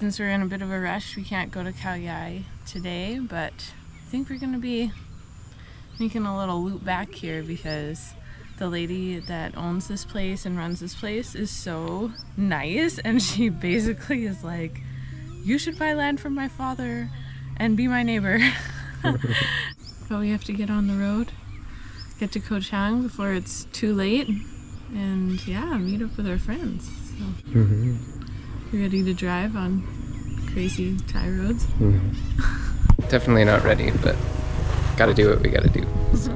Since we're in a bit of a rush, we can't go to Khao Yai today, but I think we're gonna be making a little loop back here because the lady that owns this place and runs this place is so nice and she basically is like you should buy land from my father and be my neighbor but we have to get on the road get to Koh Chang before it's too late and yeah meet up with our friends so Mm-hmm. You ready to drive on crazy Thai roads mm-hmm. Definitely not ready, but gotta do what we gotta do. So.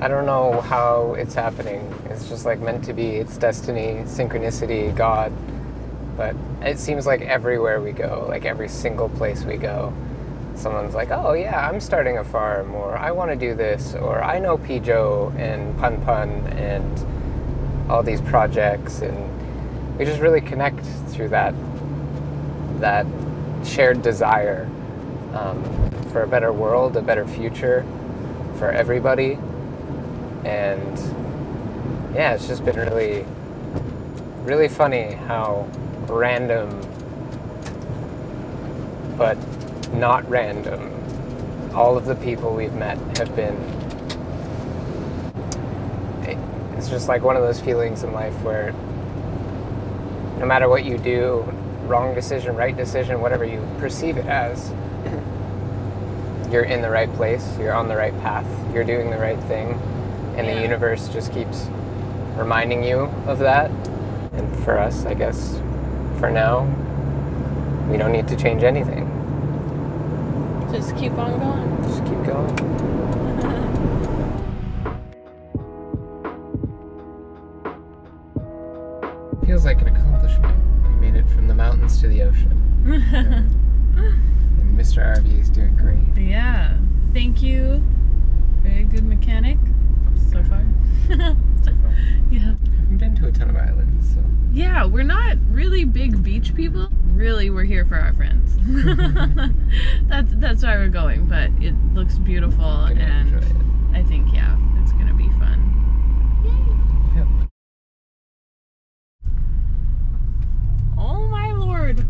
I don't know how it's happening. It's just like meant to be. It's destiny, synchronicity, God. But it seems like everywhere we go, like every single place we go, someone's like, oh yeah, I'm starting a farm, or I want to do this, or I know Pijo and Pun Pun and all these projects, and we just really connect through that that shared desire um, for a better world, a better future for everybody. And yeah, it's just been really, really funny how random, but not random, all of the people we've met have been. It- It's just like one of those feelings in life where no matter what you do, wrong decision, right decision, whatever you perceive it as, you're in the right place, you're on the right path, you're doing the right thing, and the universe just keeps reminding you of that. And for us, I guess, for now, we don't need to change anything. just keep on going Just keep going. Mountains to the ocean. and Mr. RV is doing great. Yeah. Thank you. Very good mechanic so far. So far. yeah. haven't been to a ton of islands, so Yeah, we're not really big beach people. Really, we're here for our friends. that's that's why we're going. But it looks beautiful, and. I think yeah, it's gonna be fun. Yep. Oh my lord!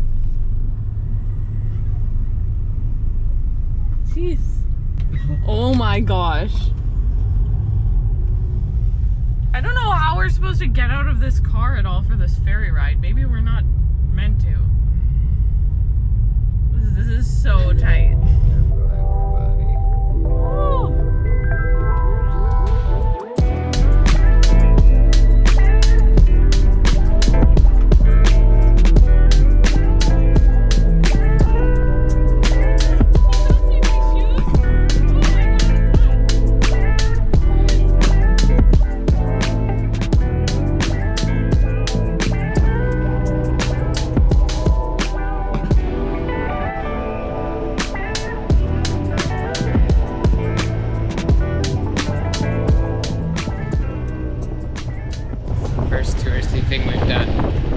Jeez. Oh my gosh. I don't know how we're supposed to get out of this car at all for this ferry ride. Maybe we're not meant to. This, is so tight. Touristy thing we've done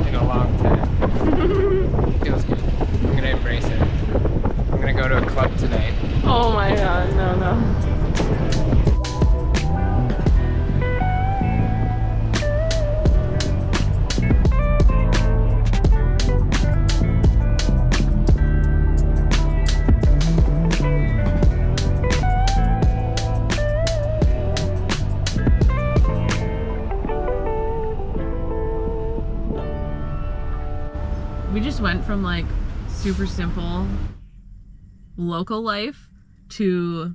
in a long time. Feels good. I'm gonna embrace it. I'm gonna go to a club tonight. Oh my god, no, no. Went from like super simple local life to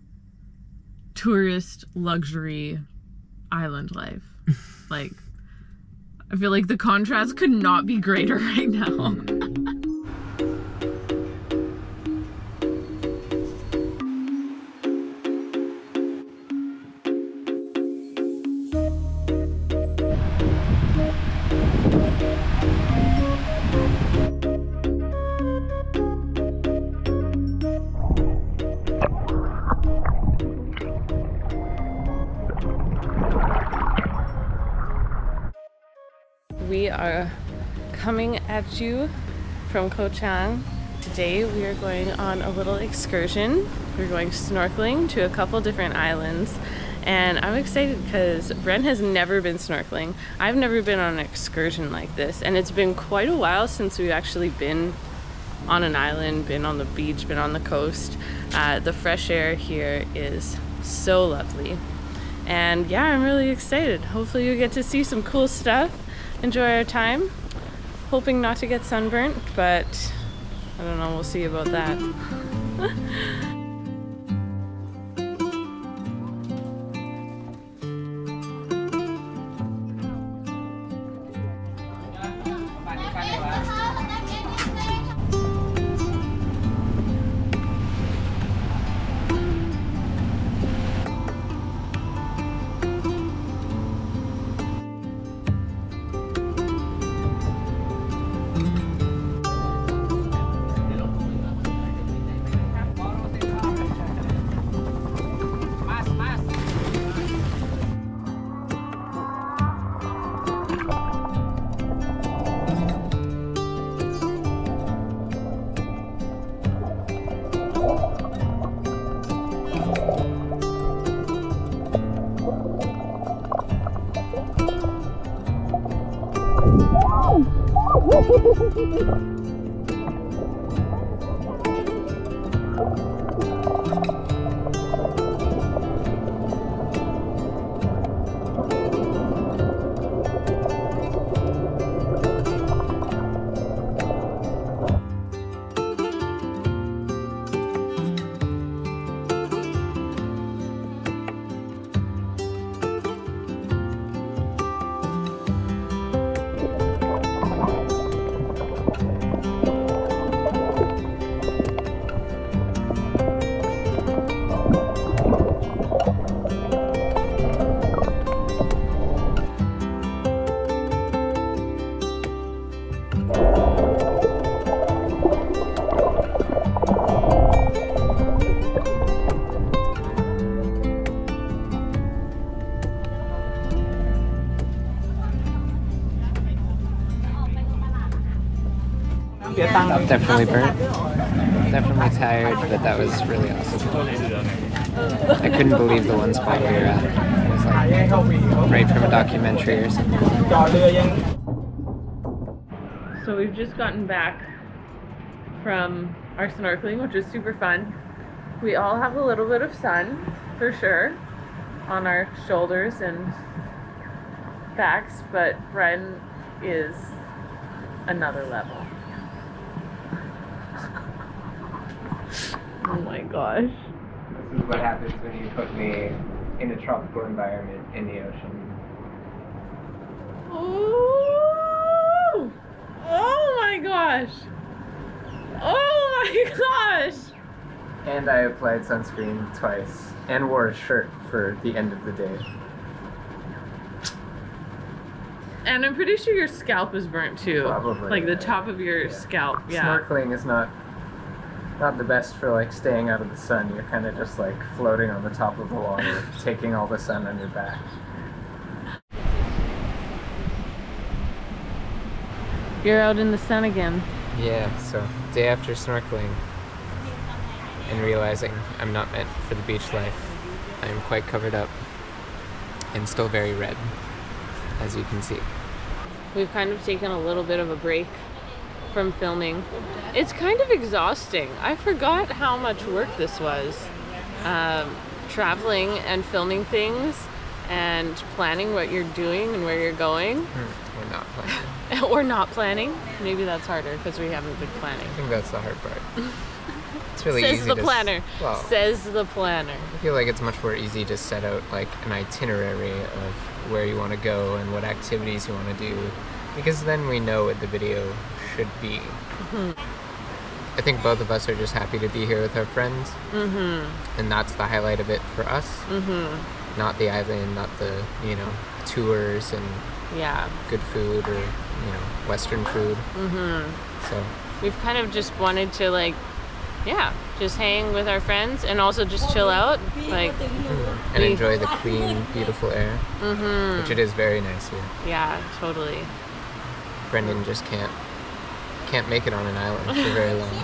tourist luxury island life. like, I feel like the contrast could not be greater right now. Hmm. Are coming at you from Koh Chang. Today we are going on a little excursion. We're going snorkeling to a couple different islands And I'm excited because Bren has never been snorkeling. I've never been on an excursion like this. And it's been quite a while since we've actually been on an island, been on the beach, been on the coast. Uh, the fresh air here is so lovely. And yeah, I'm really excited. Hopefully, you get to see some cool stuff, enjoy our time. Hoping not to get sunburnt, but I don't know, we'll see about that. 不的。Definitely burnt. Definitely tired, but that was really awesome. I couldn't believe the one spot we were at. It was like right from a documentary or something. So we've just gotten back from our snorkeling, which was super fun. We all have a little bit of sun, for sure, on our shoulders and backs, but Bren is another level. Oh my gosh. This is what happens when you put me in a tropical environment in the ocean. Oh, oh my gosh. Oh my gosh. And I applied sunscreen twice and wore a shirt for the end of the day. And I'm pretty sure your scalp is burnt too. Probably, Like the top of your scalp. Yeah. Snorkeling is not not the best for like staying out of the sun. You're kind of just like floating on the top of the water, taking all the sun on your back. You're out in the sun again. Yeah, so day after snorkeling and realizing I'm not meant for the beach life, I am quite covered up and still very red, as you can see. We've kind of taken a little bit of a break from filming. It's kind of exhausting. I forgot how much work this was. Um, traveling and filming things and planning what you're doing and where you're going. Hmm, We're not playing. or not planning. Maybe that's harder because we haven't been planning. I think that's the hard part. It's really Says easy the planner. well, Says the planner. I feel like it's much more easy to set out like an itinerary of where you want to go and what activities you want to do because then we know what the video should be. I think both of us are just happy to be here with our friends Mm-hmm. and that's the highlight of it for us. Mm-hmm. Not the island, not the, you know, tours and Yeah. good food or, you know, western food. Mm-hmm. So, We've kind of just wanted to like, yeah, just hang with our friends and also just chill out. Like, and enjoy the clean, beautiful air, mm-hmm. which it is very nice here. Yeah, totally. Brendan just can't can't make it on an island for very long.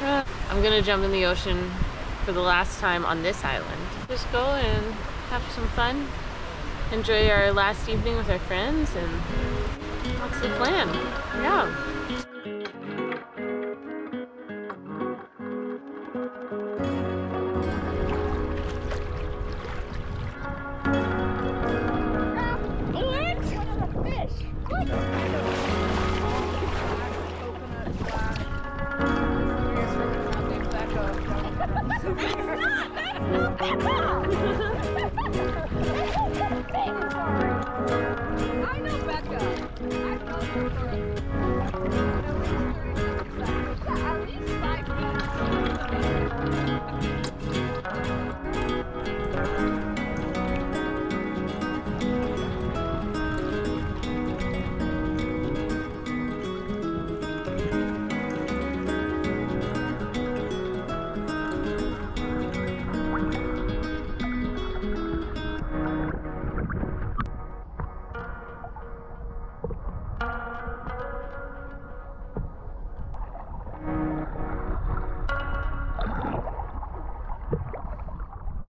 I'm gonna jump in the ocean for the last time on this island. Just go and have some fun, enjoy our last evening with our friends, and that's the plan. Yeah. Thank you.